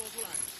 说出来。